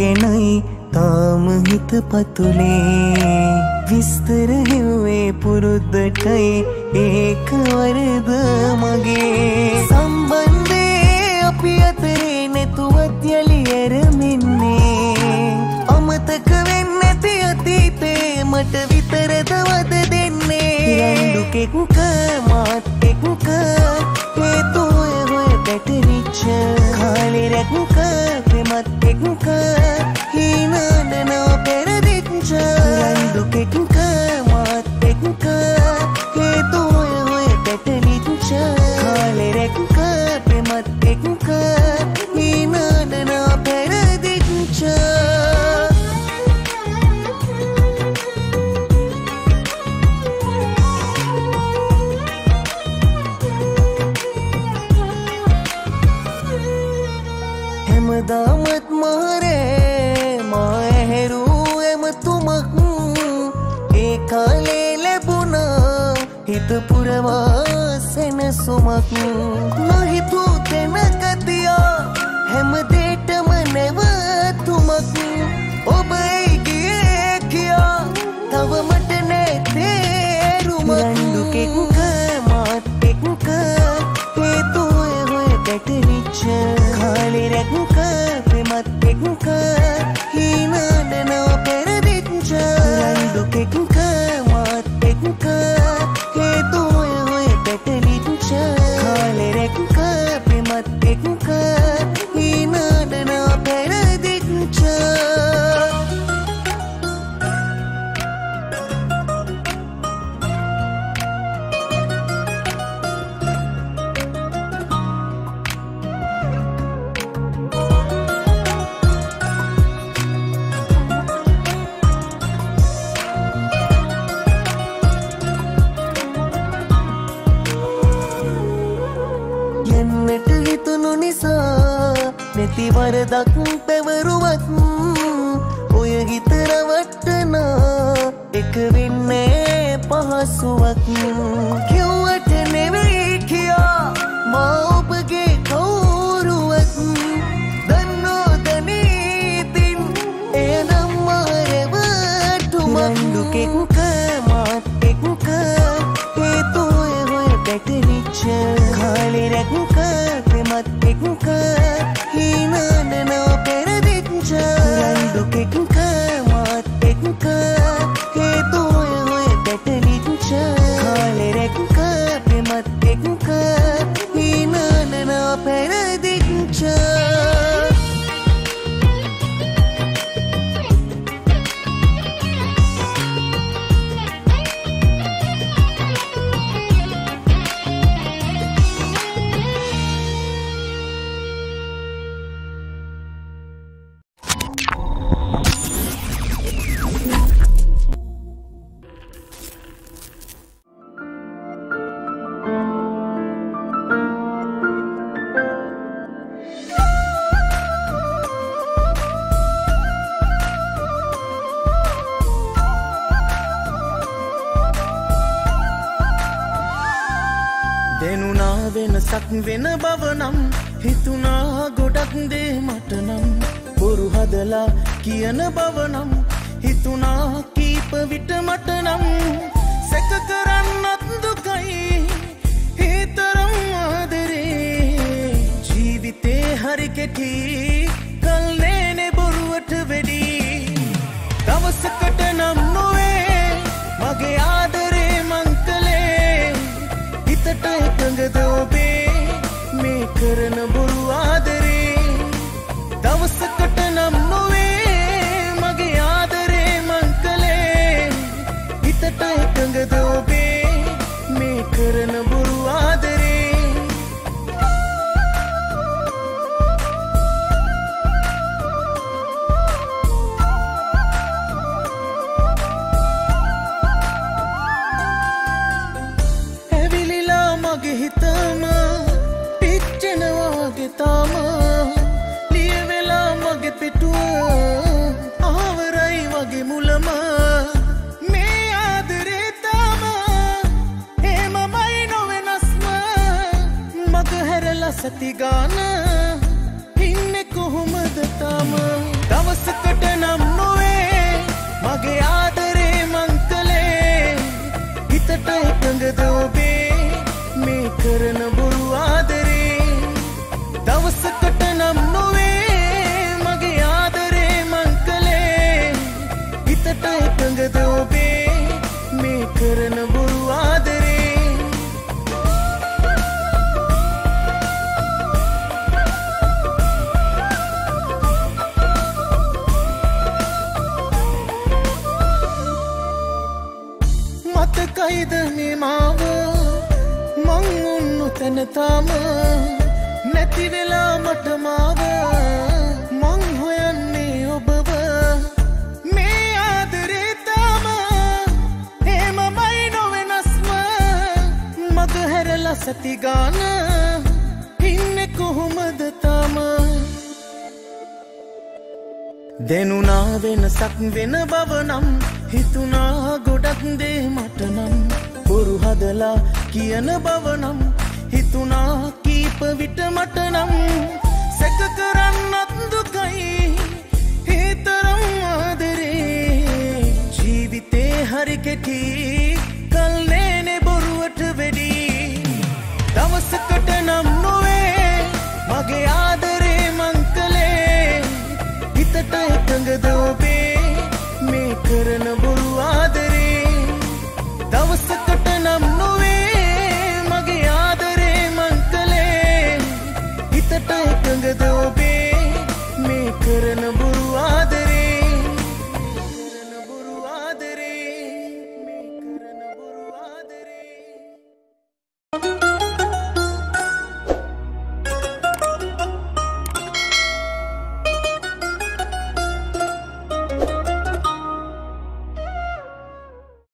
ගැනයි තාම හිත පතුලේ විස්තර හෙව්වේ පුරුද්දටයි ඒක වරද මගේ. සම්බන්ධේ අපි අතරේ නැතුවත් යළි ඇරමෙන්නේ අමතක වෙන්න ඇති අතීතේ මට විතරද වද දෙන්නේ. රැන්ඩුකෙක්ක මාත් එක්ක හේතුය හොය පැටරිච්ච කාලෙ රැක්ක her क़यामत मारे महरूम तुमक। एका ले ले बुना हित पुरवा से न सुमक। नहीं तू ते न कदिया ප්‍රමත් එක්ක යන්නට හිතුණු නිසා නැති වරදක් පැවරුවත් ඔය හිතරවට්ටන එක වෙන්නේ පහසුවක්. කිව්වට ප්‍රමත් එක්ක දෙනුනා වෙනසක් වෙන බවනම් හිතුනා ගොඩක් දේ මටනම් බොරු හදලා කියන බවනම් හිතුනා කීප විට මටනම් සැක කරන්නත් දුකයි හිතරම් ආදරේ. ජීවිතේ හරි කෙටි හැරලා උන්නු තැනතාම නැතිවෙලා මටමාව මං හොයන්නේ ඔබව. මේ ආදරේතාම ඒමමයි නොවෙනස්ම. මග හැරල සතිගාන ඉන්න කොහොමද තාම? දෙනුනා වෙනසක් වෙන බව නම් හිතුනා ගොඩක් දේ මට නම්. බොරු හදලා කියන බව නම්